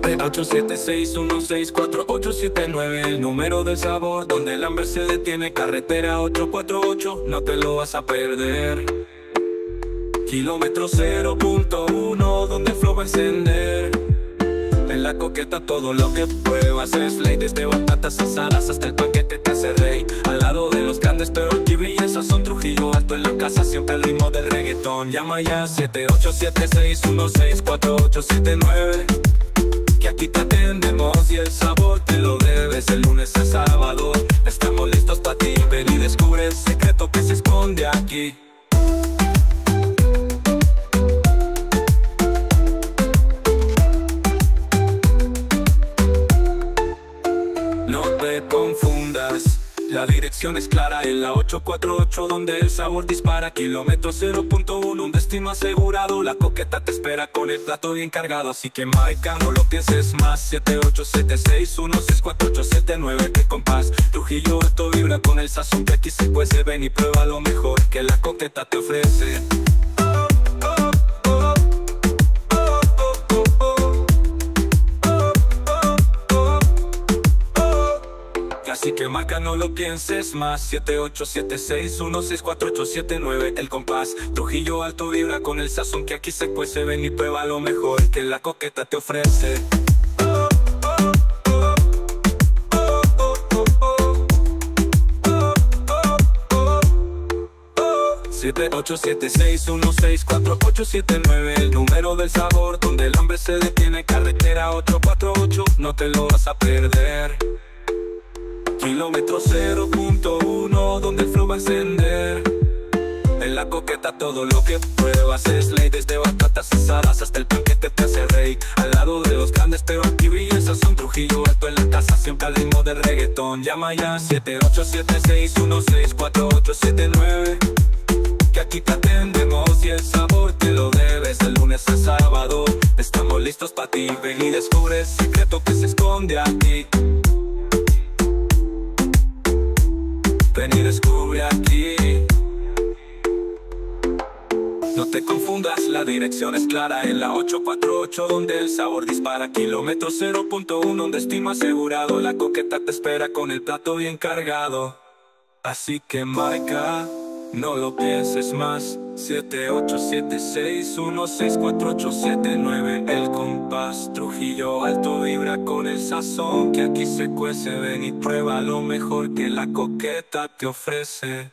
787-616-4879 El número del sabor donde el hambre se detiene. Carretera 848, no te lo vas a perder. Kilómetro 0.1 donde el flow va a encender. En la coqueta todo lo que pruebas es ley. Desde batatas asadas hasta el paquete te hace rey. Al lado de los grandes pero aquí belleza son Trujillo Alto en la casa siempre el ritmo del reggaetón. Llama ya 7876164879 Que aquí te atendemos y el sabor te lo debes. El lunes a sábado estamos listos para ti. Ven y descubre el secreto que se esconde aquí. No te confundas La dirección es clara en la 848 Donde el sabor dispara. Kilómetro 0.1 Un destino asegurado. La coqueta te espera con el plato bien cargado. Así que marca, no lo pienses más. 7876164879 Que compás Trujillo esto vibra con el sazón que aquí se cuece Ven y prueba lo mejor que la coqueta te ofrece Así que marca, no lo pienses más. 7876164879 El compás. Trujillo alto vibra con el sazón que aquí se cuece. Ven y prueba lo mejor que la coqueta te ofrece. 7876164879 El número del sabor. Donde el hambre se detiene Carretera 848, no te lo vas a perder Kilómetro 0.1 donde el flow va a encender En la coqueta todo lo que pruebas es ley Desde batatas asadas hasta el paquete te hace rey. Al lado de los grandes pero aquí el sazón Trujillo alto en la casa siempre al ritmo del reggaetón. Llama ya 7876164879 Que aquí te atendemos y el sabor te lo debes. El lunes a sábado estamos listos para ti. Ven y descubre el secreto que se esconde aquí No te confundas, la dirección es clara En la 848 donde el sabor dispara Kilómetro 0.1, un destino asegurado La coqueta te espera con el plato bien cargado. Así que marca, no lo pienses más. 7876164879 El compás Trujillo alto vibra con el sazón Que aquí se cuece. Ven y prueba lo mejor que la coqueta te ofrece